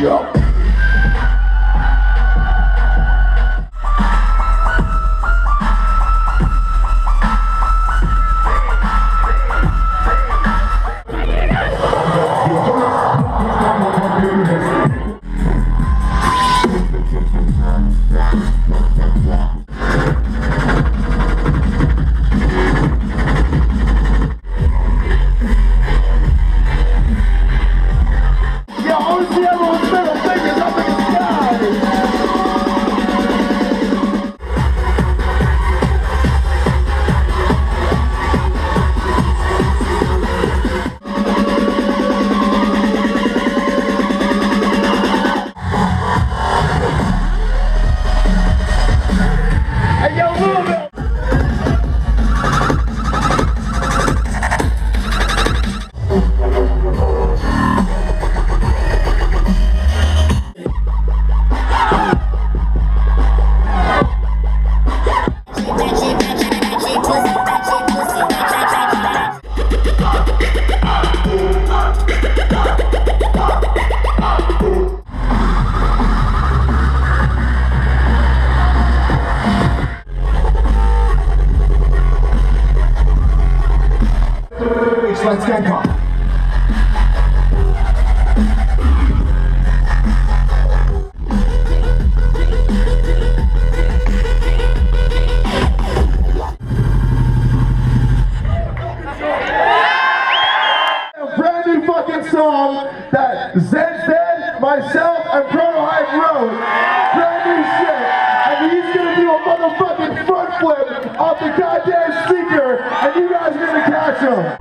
Yo. Let's get going. Song that myself, and wrote. Brand new shit. And he's gonna do a motherfucking front flip off the goddamn speaker, and you guys are gonna catch him.